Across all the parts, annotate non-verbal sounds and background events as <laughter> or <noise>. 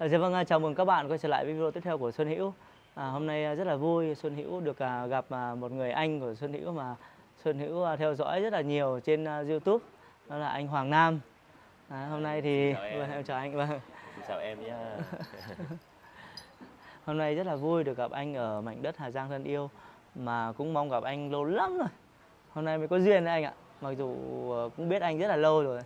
À, dạ vâng, à, chào mừng các bạn quay trở lại với video tiếp theo của Xuân Hữu. À, hôm nay à, rất là vui Xuân Hữu được à, gặp à, một người anh của Xuân Hữu mà Xuân Hữu à, theo dõi rất là nhiều trên à, YouTube. Đó là anh Hoàng Nam. À, hôm nay thì Chào em. vâng, em chào anh. Vâng. Xin chào em nhé. <laughs> Hôm nay rất là vui được gặp anh ở mảnh đất Hà Giang thân yêu mà cũng mong gặp anh lâu lắm rồi. Hôm nay mới có duyên đấy anh ạ. Mặc dù ờ, cũng biết anh rất là lâu rồi.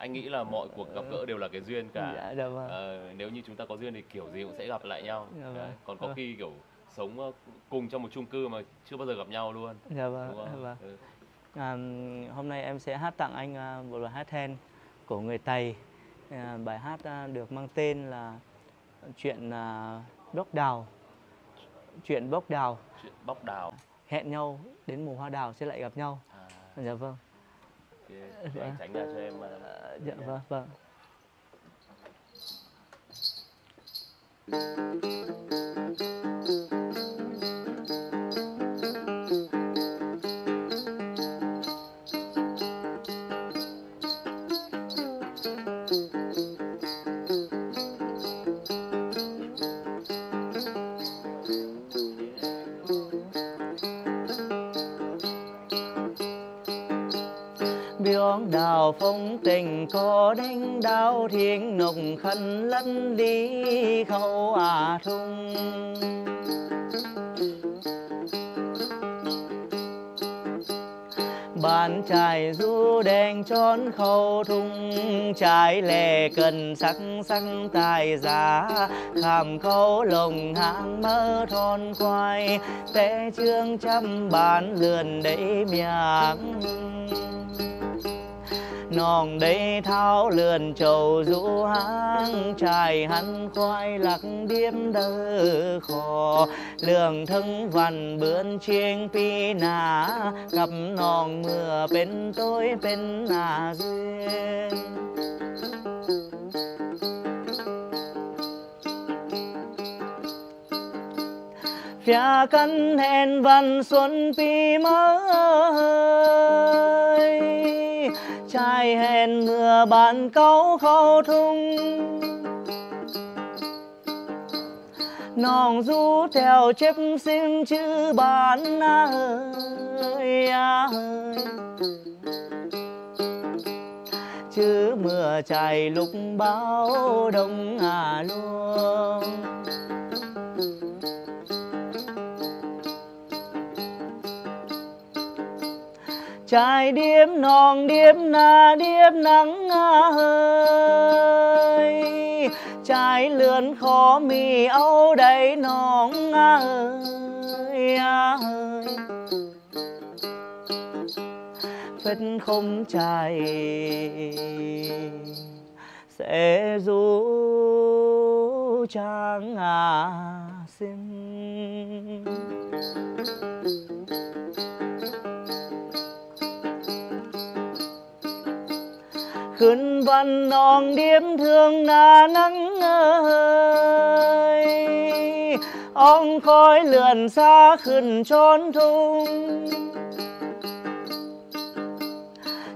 Anh nghĩ là mọi cuộc gặp gỡ đều là cái duyên cả. Dạ, dạ vâng. Ờ, nếu như chúng ta có duyên thì kiểu gì cũng sẽ gặp lại nhau. Dạ vâng. Đấy, Còn có Vâng. khi kiểu sống ờ, cùng trong một chung cư mà chưa bao giờ gặp nhau luôn. Dạ vâng. Đúng không? vâng. Ừ. À, hôm nay em sẽ hát tặng anh à, một bài hát then của người Tày. À, bài hát à, được mang tên là chuyện à, bốc đào. Chuyện bốc đào, Chuyện bóc đào. hẹn nhau đến mùa hoa đào sẽ lại gặp nhau. À, Dạ vâng. Ok. Để anh tránh ra cho em. ờ, À, dạ vâng vâng. Con đào phong tình có đánh đao thiên nồng khăn lẫn đi khâu à thung. Bàn trải du đen tròn khâu thung, Trái lè cần sắc sắc tài giá. Khảm khâu lồng hạng mơ thon khoai, Té trương trăm bán lườn đẩy miệng nòng đây tháo lườn trầu rũ hang trải hắn khoai lạc điếm đơ khò. Lường thân vằn bướn chiêng pi nà, gặp nòng mưa bên tối bên nà duyên. Phía căn hẹn văn xuân pi mới trai hẹn mưa bàn câu khâu thung. Nòng du theo chép xin chữ bán à ơi à ơi. Chữ mưa chảy lúc bão đông à luôn trai điếm nòng điếm na điếm nắng ơi hơi. Trai lươn khó mì âu đầy nòng ơi à ơi phết không trai sẽ du trang à xin cơn văn non điếm thương na nắng ơi ông khói lượn xa khẩn trốn thung.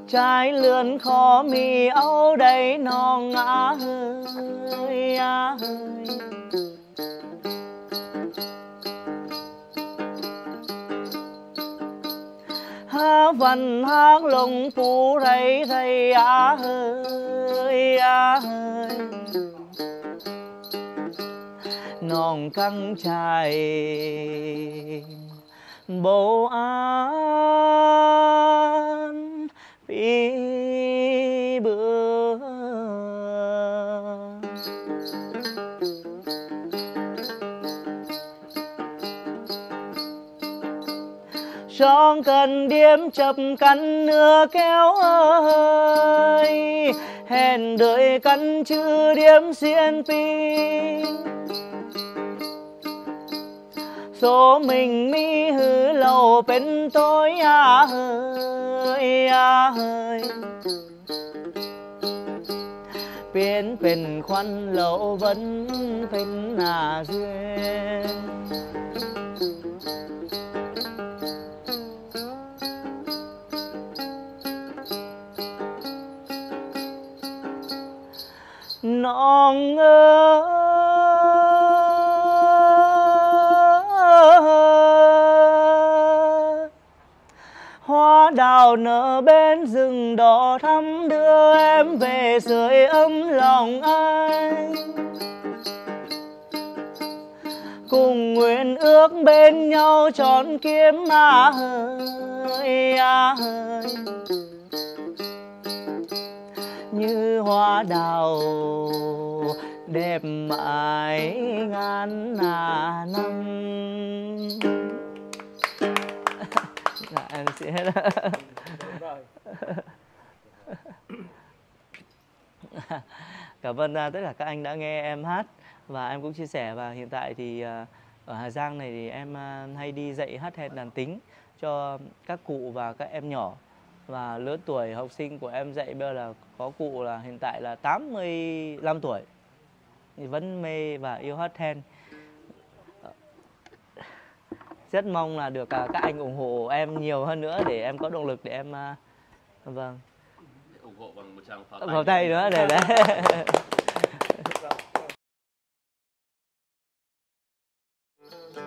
Trái lượn khó mì âu đầy non á hơi á hơi. Vần hát lồng phú rây rây, á hơi á hơi. Nòng căng chài bầu an, vì chọn cần điểm chập cắn nửa kéo ơi. Hẹn đợi cắn chữ điểm xiên pi. Số mình mi hư lâu bên tối à hơi à hơi biến bên khoăn lậu vẫn phình à duyên. con ơi hoa đào nở bên rừng đỏ thắm đưa em về sưởi ấm lòng anh. Cùng nguyện ước bên nhau trọn kiếm mà hỡi à hỡi hoa đào đẹp mãi ngàn à năm. Dạ em sẽ cảm ơn à, tất cả các anh đã nghe em hát và em cũng chia sẻ. Và hiện tại thì à, ở Hà Giang này thì em à, hay đi dạy hát hẹn đàn tính cho các cụ và các em nhỏ và lứa tuổi học sinh của em dạy bây giờ là có cụ là hiện tại là 85 tuổi. Vẫn mê và yêu hát then. Ờ, rất mong là được à, các anh ủng hộ em nhiều hơn nữa để em có động lực để em à, vâng. Ủng hộ bằng một tràng pháo tay, tay nữa để đấy. <laughs>